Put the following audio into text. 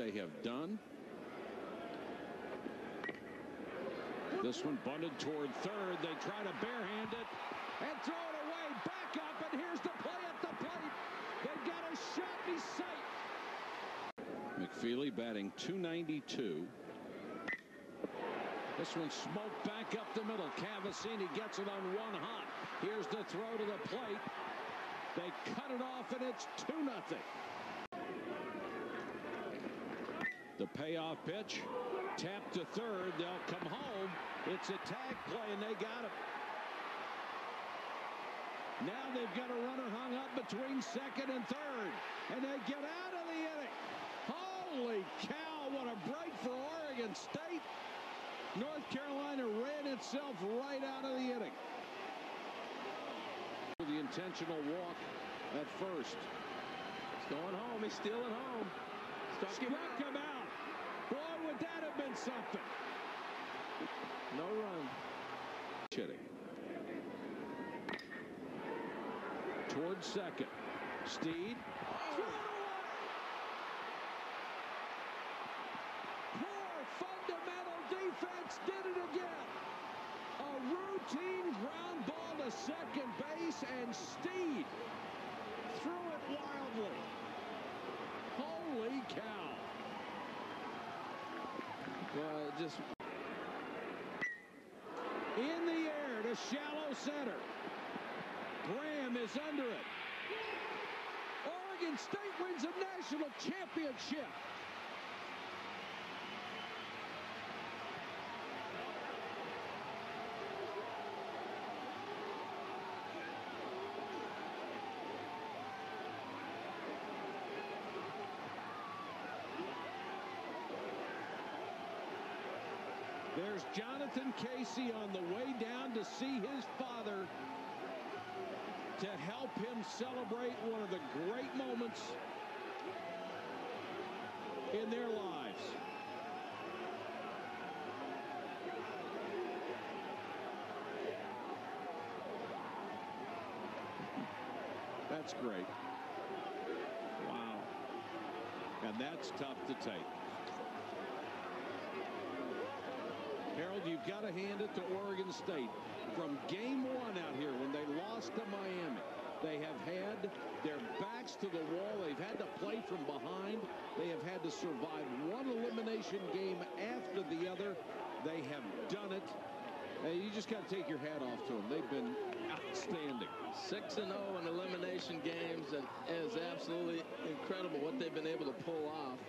they have done. This one bunted toward third. They try to barehand it and throw it away. Back up, and here's the play at the plate. They got a shot. He's safe. McFeely batting 292. This one smoked back up the middle. Cavasini gets it on one hop. Here's the throw to the plate. They cut it off, and it's 2 nothing. The payoff pitch. Tap to third. They'll come home. It's a tag play, and they got him. Now they've got a runner hung up between second and third. And they get out of the inning. Holy cow, what a break for Oregon State. North Carolina ran itself right out of the inning. The intentional walk at first. He's going home. He's still at home. Struck him out. Would that have been something. No run. Chitting. Towards second. Steed. Oh. Poor fundamental defense did it again. A routine ground ball to second base and Steed threw it wildly. Holy cow. Well, just in the air to shallow center. Graham is under it. Oregon State wins a national championship. There's Jonathan Casey on the way down to see his father to help him celebrate one of the great moments in their lives. That's great. Wow. And that's tough to take. You've got to hand it to Oregon State. From game one out here when they lost to Miami, they have had their backs to the wall. They've had to play from behind. They have had to survive one elimination game after the other. They have done it. And you just got to take your hat off to them. They've been outstanding. 6 and 0 in elimination games and it is absolutely incredible what they've been able to pull off.